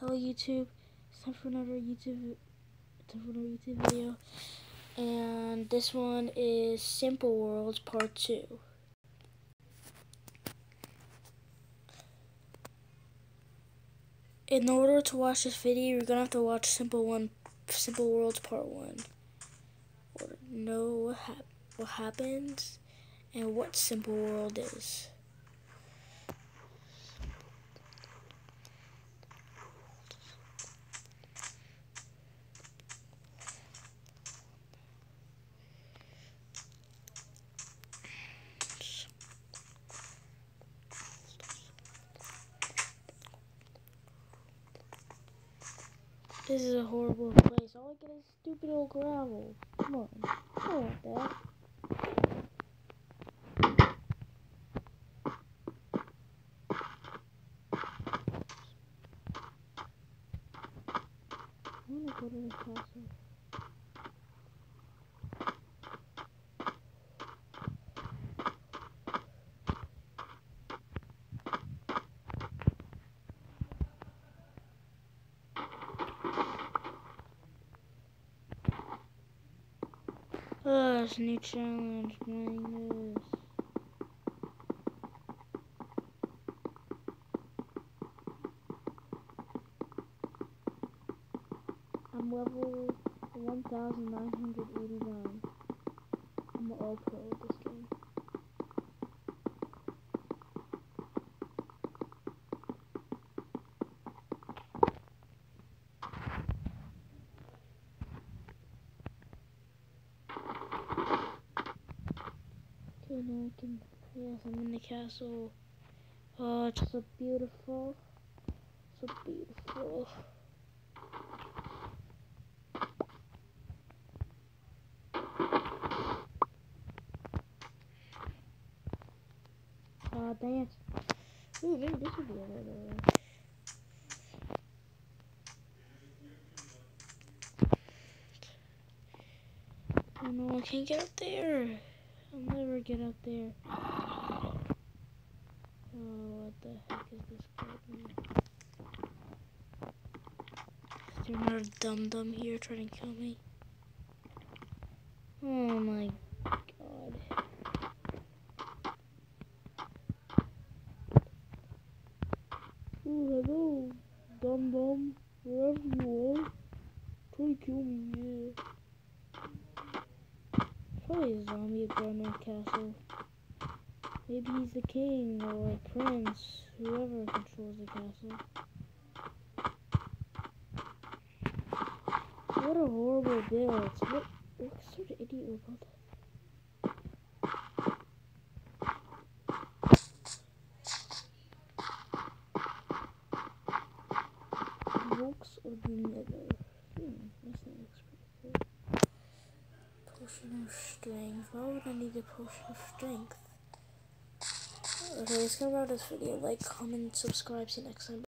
Hello YouTube, it's time for another YouTube, time for another YouTube video, and this one is Simple Worlds Part 2. In order to watch this video, you're gonna have to watch Simple One, Simple Worlds Part 1. Or know what, hap what happens and what Simple World is. This is a horrible place. All I get is stupid old gravel. Come on. I don't want that. I want to go to the castle. Oh, it's new challenge. This. I'm level 1989. I'm all pro at this game. Okay, now I can. Yes, I'm in the castle. Oh, it's so beautiful. So beautiful. Uh, dance. Ooh, maybe this would be a little. Oh no, I can't get up there. I'll never get up there. Oh, what the heck is this button? Is there another dum dum here trying to kill me? Oh my god. Ooh, hello, dum dum, wherever you are. Try to kill me, yeah. Probably a zombie at Garnet Castle. Maybe he's the king or a prince, whoever controls the castle. What a horrible build. What, what sort of idiot would build that? Of the Nether. Hmm, looks pretty cool. Potion of strength. Why would I need a potion of strength? Okay, let's get about this video. Like, comment, subscribe. See you next time.